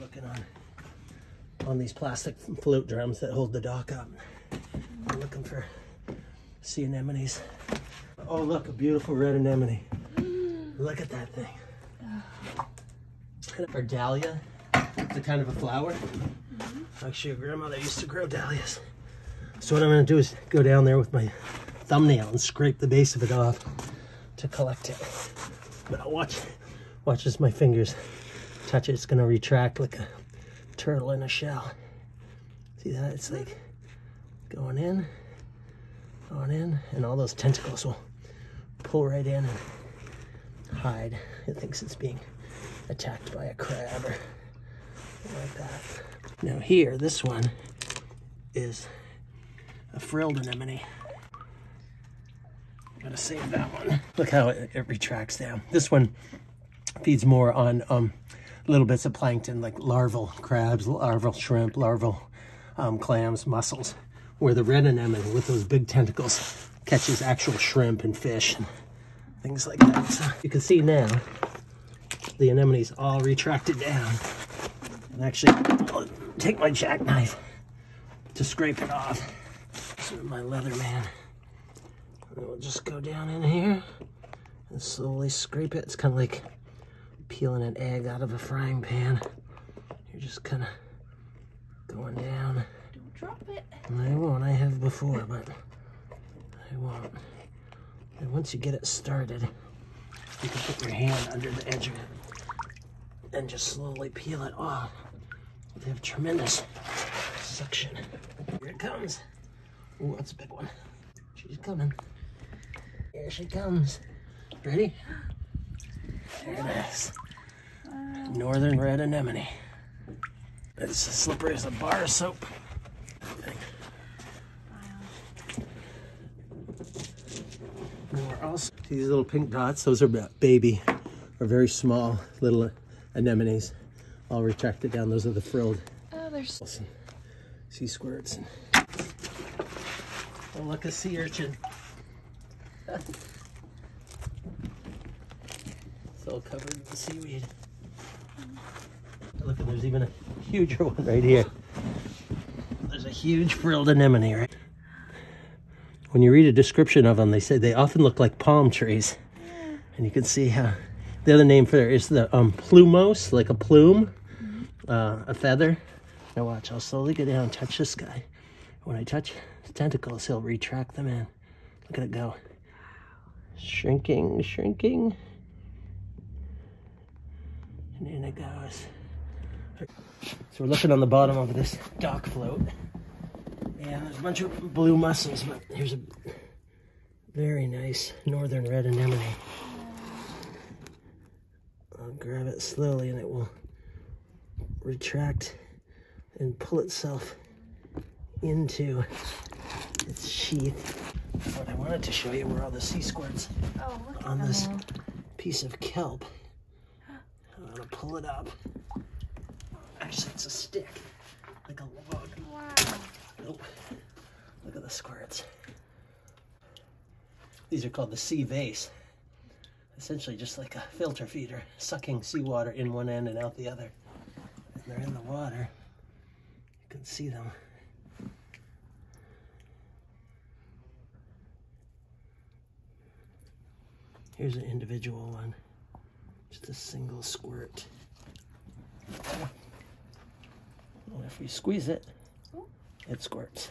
Looking on on these plastic float drums that hold the dock up. I'm looking for sea anemones. Oh look, a beautiful red anemone. Look at that thing. Or dahlia, it's a kind of a flower. Actually, your grandmother used to grow dahlias. So what I'm gonna do is go down there with my thumbnail and scrape the base of it off to collect it. But I'll watch, watch as my fingers touch it. It's gonna retract like a turtle in a shell. See that? It's like going in, going in, and all those tentacles will pull right in and hide. It thinks it's being attacked by a crab or like that. Now here, this one is a frilled anemone. Gotta save that one. Look how it, it retracts down. This one feeds more on um, little bits of plankton like larval crabs, larval shrimp, larval um, clams, mussels, where the red anemone with those big tentacles catches actual shrimp and fish and things like that. So you can see now the anemone's all retracted down. And actually, I'll take my jackknife to scrape it off. So my Leatherman. And we'll just go down in here and slowly scrape it. It's kind of like peeling an egg out of a frying pan. You're just kind of going down. Don't drop it. I won't. I have before, but I won't. And once you get it started, you can put your hand under the edge of it and just slowly peel it off. They have tremendous suction. Here it comes. Oh, that's a big one. She's coming. Here she comes. Ready? There it is. Northern red anemone. It's as slippery as a bar of soap. Also, these little pink dots, those are baby or very small little anemones, all retracted down. Those are the frilled. Oh, there's sea squirts. Oh, look, a sea urchin. it's all covered in seaweed. Look, there's even a huger one right here. There's a huge frilled anemone, right? When you read a description of them, they say they often look like palm trees. And you can see how the other name for it is the um, plumose, like a plume, uh, a feather. Now watch, I'll slowly go down and touch this guy. When I touch his tentacles, he'll retract them in. Look at it go. Shrinking, shrinking. And in it goes. So we're looking on the bottom of this dock float. And there's a bunch of blue mussels, but here's a very nice northern red anemone. I'll grab it slowly and it will retract and pull itself into its sheath. What I wanted to show you were all the sea squirts oh, on this piece of kelp. Pull it up. Actually, it's a stick, like a log. Wow. Nope. Look at the squirts. These are called the sea vase. Essentially just like a filter feeder, sucking seawater in one end and out the other. And they're in the water. You can see them. Here's an individual one. Just a single squirt. Well, if we squeeze it, oh. it squirts.